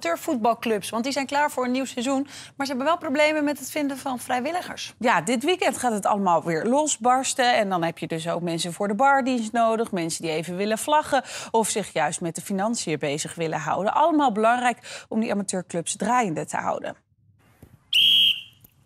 amateurvoetbalclubs, want die zijn klaar voor een nieuw seizoen. Maar ze hebben wel problemen met het vinden van vrijwilligers. Ja, dit weekend gaat het allemaal weer losbarsten. En dan heb je dus ook mensen voor de bardienst nodig. Mensen die even willen vlaggen of zich juist met de financiën bezig willen houden. Allemaal belangrijk om die amateurclubs draaiende te houden.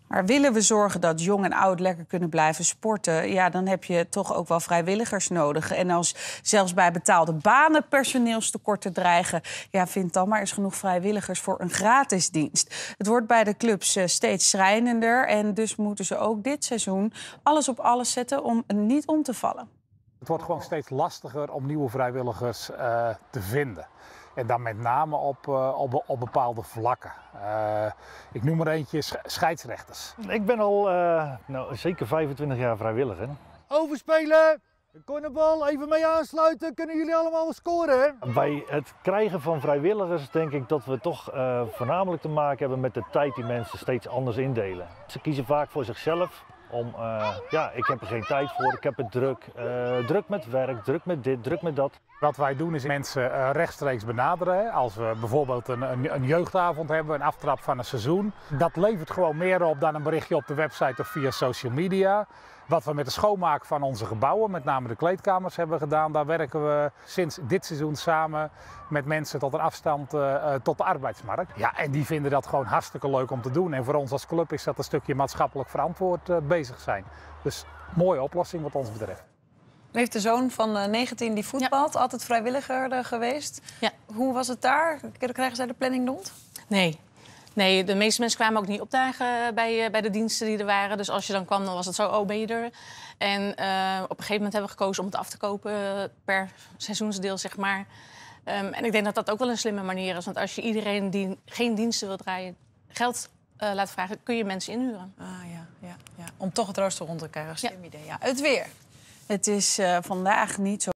Maar willen we zorgen dat jong en oud lekker kunnen blijven sporten... ja, dan heb je toch ook wel vrijwilligers nodig. En als zelfs bij betaalde banen personeelstekorten dreigen... ja, vind dan maar eens genoeg vrijwilligers voor een gratis dienst. Het wordt bij de clubs eh, steeds schrijnender... en dus moeten ze ook dit seizoen alles op alles zetten om niet om te vallen. Het wordt gewoon steeds lastiger om nieuwe vrijwilligers uh, te vinden. En dan met name op, uh, op, op, bepaalde vlakken. Uh, ik noem er eentje scheidsrechters. Ik ben al uh, nou, zeker 25 jaar vrijwilliger. Overspelen! Cornerbal, even mee aansluiten. Kunnen jullie allemaal scoren? Bij het krijgen van vrijwilligers denk ik dat we toch voornamelijk te maken hebben met de tijd die mensen steeds anders indelen. Ze kiezen vaak voor zichzelf om, uh, ja, ik heb er geen tijd voor, ik heb het druk. Uh, druk met werk, druk met dit, druk met dat. Wat wij doen is mensen uh, rechtstreeks benaderen. Als we bijvoorbeeld een, een, een, jeugdavond hebben, een aftrap van een seizoen. Dat levert gewoon meer op dan een berichtje op de website of via social media. Wat we met de schoonmaak van onze gebouwen, met name de kleedkamers, hebben gedaan. Daar werken we sinds dit seizoen samen met mensen tot een afstand uh, tot de arbeidsmarkt. Ja, en die vinden dat gewoon hartstikke leuk om te doen. En voor ons als club is dat een stukje maatschappelijk verantwoord uh, bezig zijn. Dus mooie oplossing wat ons betreft. U heeft de zoon van 19 die voetbalt, ja. altijd vrijwilliger geweest. Ja. Hoe was het daar? Krijgen zij de planning rond? Nee, Nee, de meeste mensen kwamen ook niet opdagen bij, bij de diensten die er waren. Dus als je dan kwam, dan was het zo, oh, ben je er? En uh, op een gegeven moment hebben we gekozen om het af te kopen per seizoensdeel, zeg maar. Um, en ik denk dat dat ook wel een slimme manier is. Want als je iedereen die geen diensten wil draaien, geld uh, laat vragen, kun je mensen inhuren. Ah ja, ja, ja. om toch het rooster rond te krijgen. Slim ja. idee. Ja. Het weer. Het is uh, vandaag niet zo